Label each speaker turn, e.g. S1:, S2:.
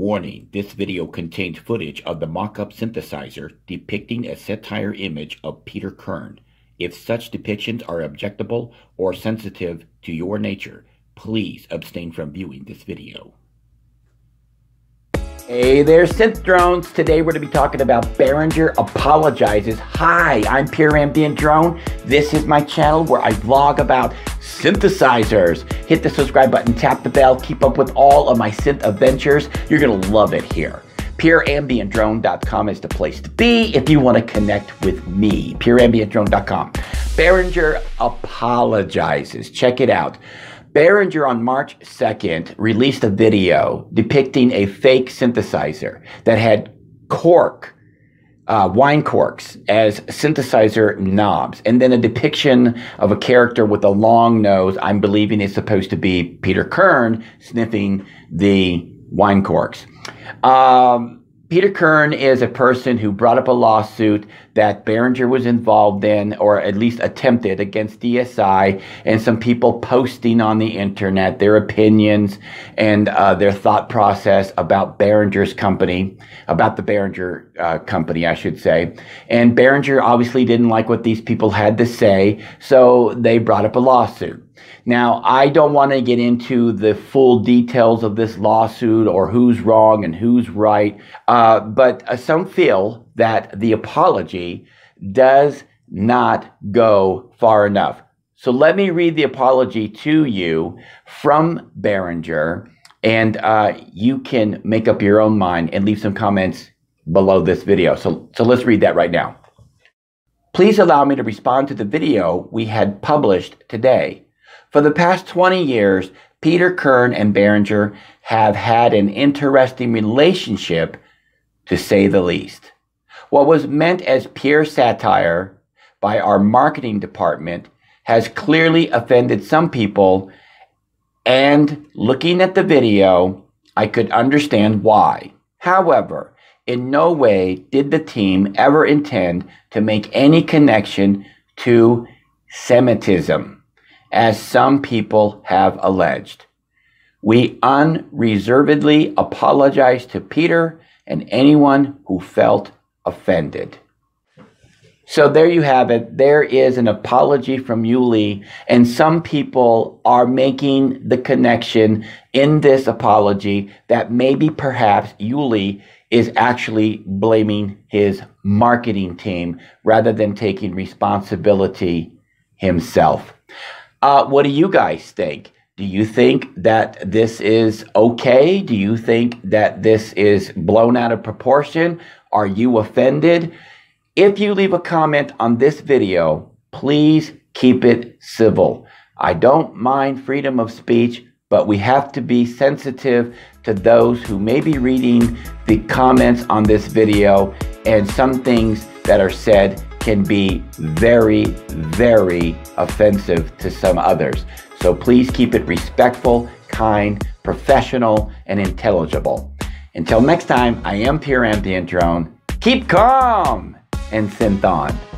S1: Warning, this video contains footage of the mock-up synthesizer depicting a satire image of Peter Kirn. If such depictions are objectable or sensitive to your nature, please abstain from viewing this video. Hey there, Synth Drones. Today we're going to be talking about Behringer apologizes. Hi, I'm Pure Ambient Drone. This is my channel where I vlog about synthesizers. Hit the subscribe button, tap the bell, keep up with all of my synth adventures. You're going to love it here. PureAmbientDrone.com is the place to be if you want to connect with me. PureAmbientDrone.com. Behringer apologizes. Check it out. Behringer on March 2nd released a video depicting a fake synthesizer that had cork, uh, wine corks as synthesizer knobs, and then a depiction of a character with a long nose. I'm believing it's supposed to be Peter Kirn sniffing the wine corks. Um, Peter Kirn is a person who brought up a lawsuit that Behringer was involved in, or at least attempted against DSI, and some people posting on the internet their opinions and uh, their thought process about Behringer's company, about the Behringer uh, company, I should say. And Behringer obviously didn't like what these people had to say, so they brought up a lawsuit. Now, I don't want to get into the full details of this lawsuit or who's wrong and who's right, uh, but uh, some feel that the apology does not go far enough. So let me read the apology to you from Behringer, and uh, you can make up your own mind and leave some comments below this video. So, so let's read that right now. Please allow me to respond to the video we had published today. For the past 20 years, Peter Kirn and Behringer have had an interesting relationship, to say the least. What was meant as pure satire by our marketing department has clearly offended some people, and looking at the video, I could understand why. However, in no way did the team ever intend to make any connection to Semitism as some people have alleged. We unreservedly apologize to Peter and anyone who felt offended. So there you have it. There is an apology from Yuli, and some people are making the connection in this apology that maybe perhaps Yuli is actually blaming his marketing team rather than taking responsibility himself. Uh, what do you guys think? Do you think that this is okay? Do you think that this is blown out of proportion? Are you offended? If you leave a comment on this video, please keep it civil. I don't mind freedom of speech, but we have to be sensitive to those who may be reading the comments on this video and some things that are said can be very, very offensive to some others. So please keep it respectful, kind, professional, and intelligible. Until next time, I am Pure Ambient Drone. Keep calm and synth on.